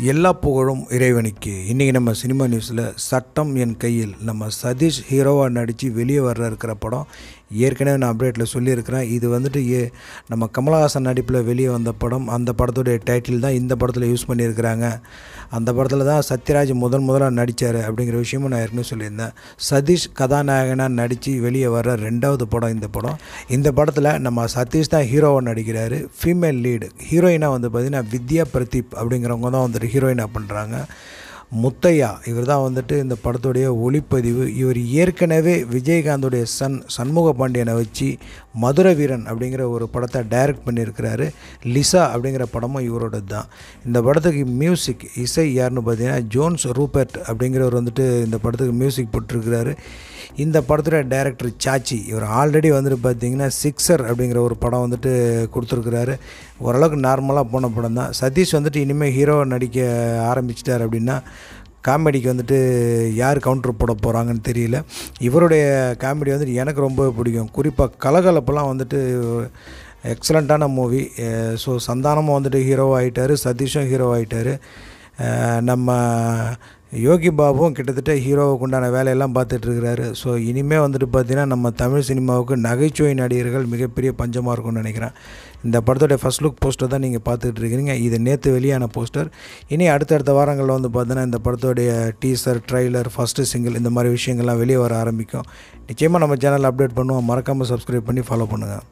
எல்லா புகழும் இறைவனுக்கு. இன்றைக்கி நம்ம சினிமா நியூஸில் சட்டம் என் கையில். நம்ம சதீஷ் ஹீரோவாக நடித்து வெளியே வர்ற இருக்கிற படம். ஏற்கனவே நான் அப்டேட்டில் சொல்லியிருக்கிறேன். இது வந்துட்டு ஏ நம்ம கமலஹாசன் நடிப்பில் வெளியே வந்த படம். அந்த படத்துடைய டைட்டில் தான் இந்த படத்தில் யூஸ் பண்ணியிருக்கிறாங்க. அந்த படத்தில் தான் சத்யராஜ் முதன் முதலாக நடித்தார் அப்படிங்கிற விஷயமும் நான் ஏற்கனவே சொல்லியிருந்தேன். சதீஷ் கதாநாயகனாக நடித்து வெளியே வர்ற ரெண்டாவது படம் இந்த படம். இந்த படத்தில் நம்ம சதீஷ் தான் ஹீரோவாக நடிக்கிறாரு. ஃபீமேல் லீடு ஹீரோயினாக வந்து பார்த்திங்கன்னா வித்யா பிரதீப் அப்படிங்கிறவங்க தான் வந்துட்டு ஹீரோயினாக பண்ணுறாங்க முத்தையா இவர் தான் வந்துட்டு இந்த படத்துடைய ஒளிப்பதிவு. இவர் ஏற்கனவே விஜயகாந்தோடைய சன் சண்முக பாண்டியனை வச்சு மதுர வீரன் அப்படிங்கிற ஒரு படத்தை டைரக்ட் பண்ணியிருக்கிறாரு. லிசா அப்படிங்கிற படமும் இவரோட தான் இந்த படத்துக்கு மியூசிக் இசை யாருன்னு பார்த்தீங்கன்னா ஜோன்ஸ் ரூபர்ட் அப்படிங்கிறவர் வந்துட்டு இந்த படத்துக்கு மியூசிக் போட்டிருக்கிறாரு. இந்த படத்துடைய டைரக்டர் சாச்சி இவர் ஆல்ரெடி வந்துட்டு பார்த்தீங்கன்னா சிக்ஸர் அப்படிங்கிற ஒரு படம் வந்துட்டு கொடுத்துருக்குறாரு. ஓரளவுக்கு நார்மலாக போன படம் தான். சதீஷ் வந்துட்டு இனிமேல் ஹீரோ நடிக்க ஆரம்பிச்சிட்டார் அப்படின்னா காமெடிக்கு வந்துட்டு யார் கவுண்டர் போட போகிறாங்கன்னு தெரியல. இவருடைய காமெடி வந்துட்டு எனக்கு ரொம்ப பிடிக்கும். குறிப்பாக கலகலப்பெல்லாம் வந்துட்டு எக்ஸலண்ட்டான மூவி ஸோ சந்தானமும் வந்துட்டு ஹீரோ ஆகிட்டார் சதீஷும் ஹீரோ ஆகிட்டார் நம்ம யோகி பாபுவும் கிட்டத்தட்ட ஹீரோவுக்கு உண்டான வேலையெல்லாம் பார்த்துட்ருக்கிறாரு. ஸோ இனிமேல் வந்துட்டு பார்த்திங்கன்னா நம்ம தமிழ் சினிமாவுக்கு நகைச்சுவை நடிகர்கள் மிகப்பெரிய பஞ்சமாக இருக்கும்னு நினைக்கிறேன். இந்த படத்தோடைய ஃபஸ்ட் லுக் போஸ்டர் தான் நீங்கள் பார்த்துட்டு இருக்கிறீங்க இது நேற்று வெளியான போஸ்டர் இனி அடுத்தடுத்த வாரங்களில் வந்து பார்த்தீங்கன்னா இந்த படத்தோடைய டீசர் ட்ரைலர் ஃபஸ்ட்டு சிங்கிள் இந்த மாதிரி விஷயங்கள்லாம் வெளியே வர ஆரம்பிக்கும். நிச்சயமாக நம்ம சேனல் அப்டேட் பண்ணுவோம். மறக்காமல் சப்ஸ்கிரைப் பண்ணி ஃபாலோ பண்ணுங்கள்